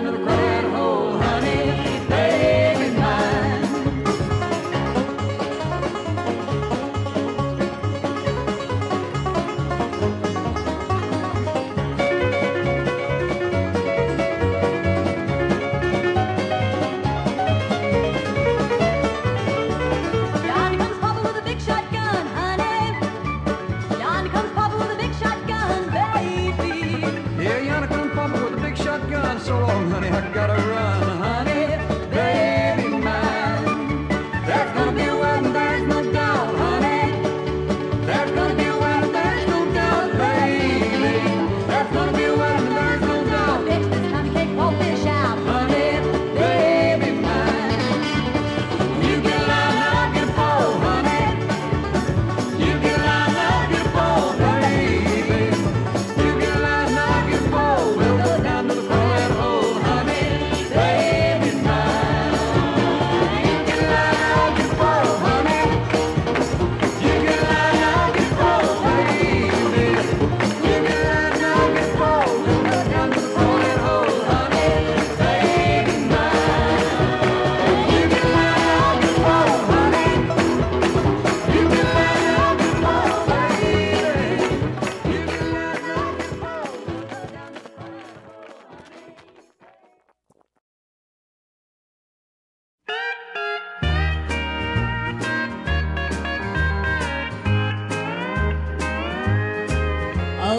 sign of the cross.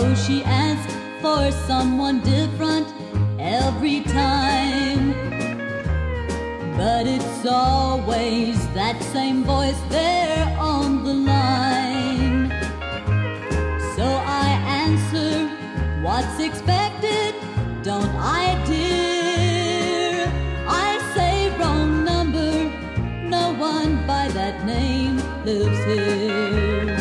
so she asks for someone different every time. But it's always that same voice there on the line. So I answer, what's expected? Don't I, dear? I say wrong number, no one by that name lives here.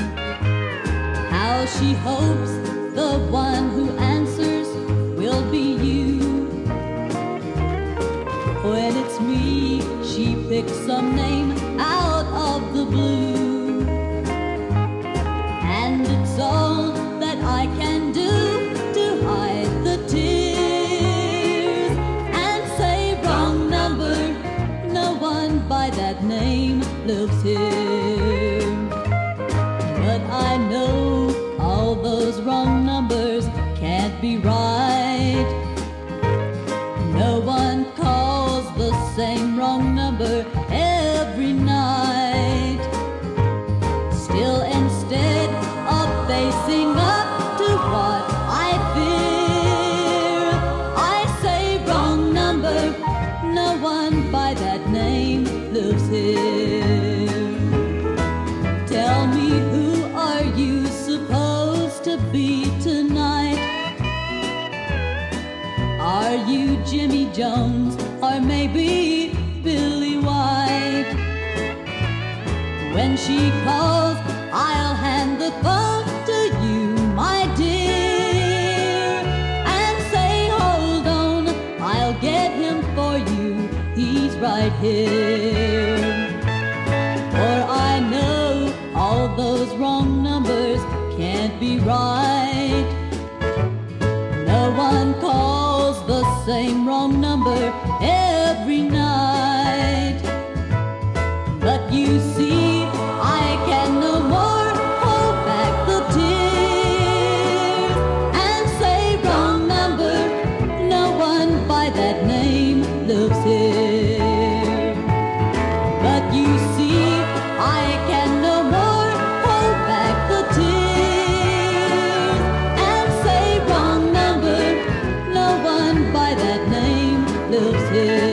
How she hopes the one who answers will be you. When it's me, she picks some name out of the blue. And it's all that I can do to hide the tears and say, wrong number, no one by that name loves him, But I know all those wrong numbers can't be right. No one calls the same wrong number every night. Still, instead of facing up to what I fear, I say wrong number. No one. you Jimmy Jones or maybe Billy White. When she calls, I'll hand the phone to you, my dear, and say, Hold on, I'll get him for you. He's right here. For I know all those wrong numbers can't be right. Till